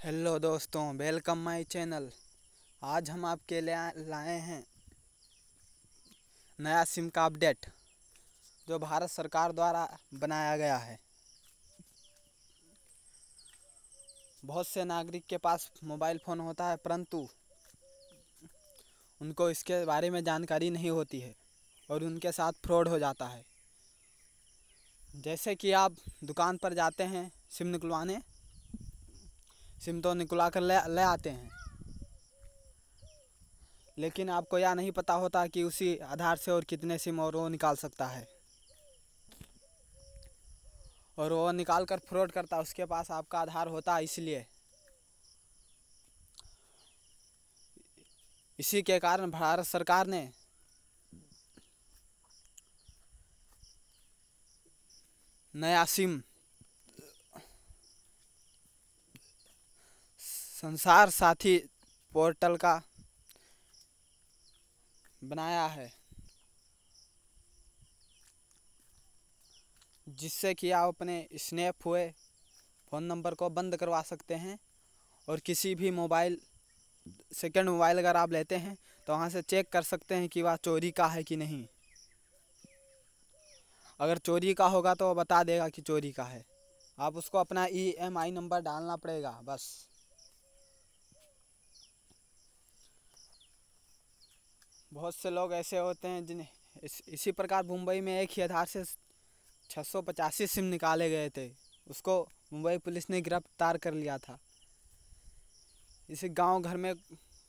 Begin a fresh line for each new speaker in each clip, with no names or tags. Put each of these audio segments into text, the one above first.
Hello दोस्तों, welcome my channel. आज हम आपके लिए लाए हैं नया सिम का अपडेट, जो भारत सरकार द्वारा बनाया गया है। बहुत से नागरिक के पास मोबाइल फ़ोन होता है, परंतु उनको इसके बारे में जानकारी नहीं होती है और उनके साथ फ्रॉड हो जाता है। जैसे कि आप दुकान पर जाते हैं, सिम निकलवाने सिम तो निकलवा कर ले ले आते हैं। लेकिन आपको यह नहीं पता होता कि उसी आधार से और कितने सिम और वो निकाल सकता है। और वो निकाल कर फ्रॉड करता है उसके पास आपका आधार होता है इसलिए। इसी के कारण भारत सरकार ने नया सिम संसार साथी पोर्टल का बनाया है, जिससे कि आप अपने स्नैप हुए फ़ोन नंबर को बंद करवा सकते हैं और किसी भी मोबाइल, सेकंड मोबाइल अगर आप लेते हैं तो वहाँ से चेक कर सकते हैं कि वह चोरी का है कि नहीं। अगर चोरी का होगा तो वह बता देगा कि चोरी का है। आप उसको अपना ई एम आई नंबर डालना पड़ेगा, बस। बहुत से लोग ऐसे होते हैं जिन्हें इस, इसी प्रकार मुंबई में एक ही आधार से छः सौ पचासी सिम निकाले गए थे। उसको मुंबई पुलिस ने गिरफ़्तार कर लिया था। इसे गाँव घर में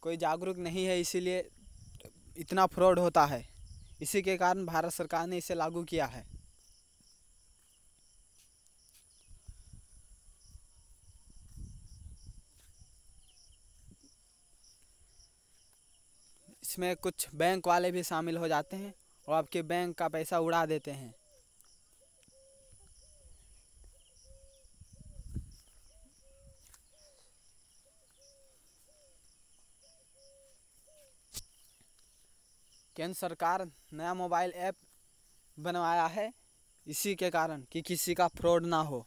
कोई जागरूक नहीं है इसीलिए इतना फ्रॉड होता है। इसी के कारण भारत सरकार ने इसे लागू किया है। इसमें कुछ बैंक वाले भी शामिल हो जाते हैं और आपके बैंक का पैसा उड़ा देते हैं। केंद्र सरकार नया मोबाइल ऐप बनवाया है इसी के कारण कि किसी का फ्रॉड ना हो,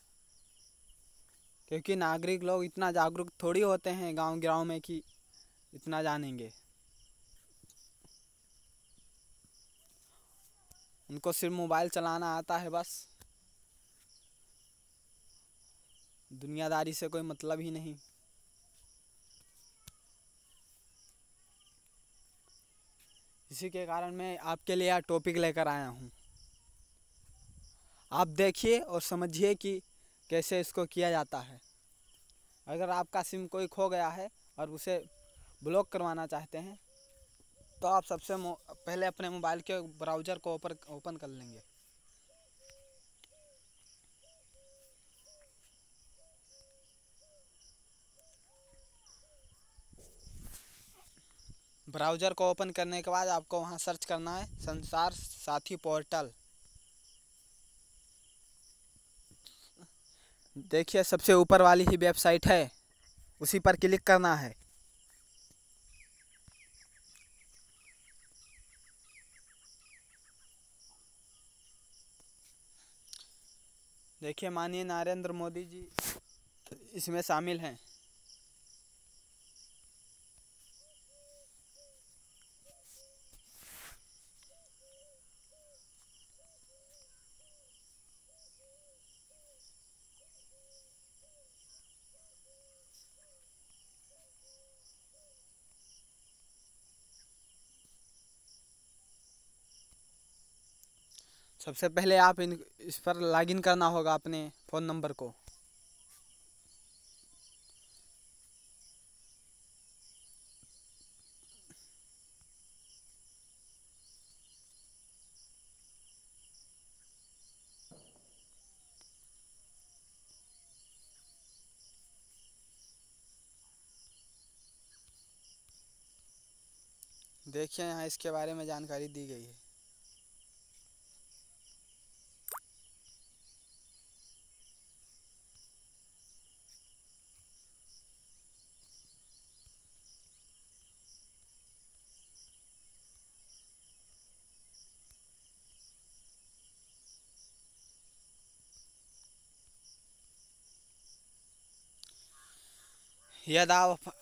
क्योंकि नागरिक लोग इतना जागरूक थोड़ी होते हैं गाँव गाँव में कि इतना जानेंगे। उनको सिर्फ़ मोबाइल चलाना आता है बस। दुनियादारी से कोई मतलब ही नहीं। इसी के कारण मैं आपके लिए यह टॉपिक लेकर आया हूँ। आप देखिए और समझिए कि कैसे इसको किया जाता है। अगर आपका सिम कोई खो गया है और उसे ब्लॉक करवाना चाहते हैं तो आप सबसे पहले अपने मोबाइल के ब्राउज़र को ओपन ओपन कर लेंगे। ब्राउज़र को ओपन करने के बाद आपको वहाँ सर्च करना है, संसार साथी पोर्टल। देखिए, सबसे ऊपर वाली ही वेबसाइट है, उसी पर क्लिक करना है। देखिए माननीय नरेंद्र मोदी जी इसमें शामिल हैं। सबसे पहले आप इन, इस पर लॉगिन करना होगा अपने फ़ोन नंबर को। देखिए यहाँ इसके बारे में जानकारी दी गई है। यदि आप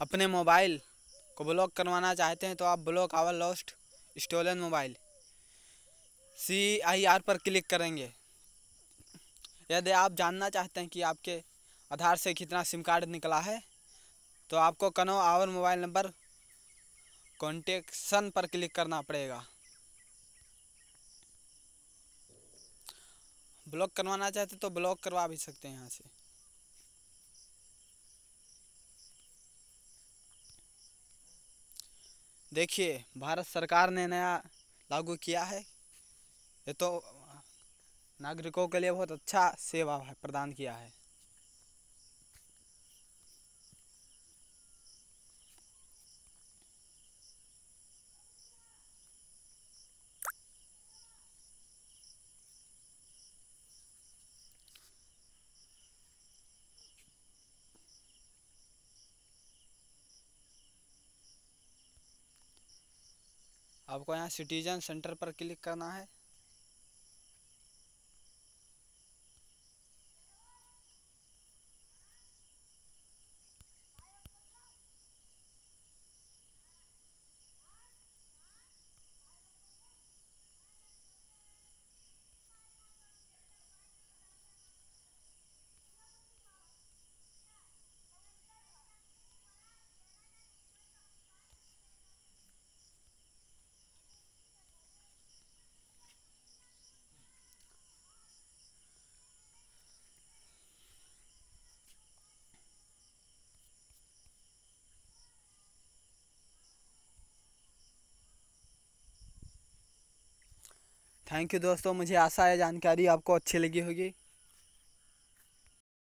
अपने मोबाइल को ब्लॉक करवाना चाहते हैं तो आप block our lost stolen mobile C I R पर क्लिक करेंगे। यदि आप जानना चाहते हैं कि आपके आधार से कितना सिम कार्ड निकला है तो आपको know our mobile number connection पर क्लिक करना पड़ेगा। ब्लॉक करवाना चाहते तो ब्लॉक करवा भी सकते हैं यहाँ से। देखिए, भारत सरकार ने नया लागू किया है। ये तो नागरिकों के लिए बहुत अच्छा सेवा प्रदान किया है। आपको यहाँ सिटीजन सेंटर पर क्लिक करना है। थैंक यू दोस्तों मुझे आशा है जानकारी आपको अच्छी लगी होगी।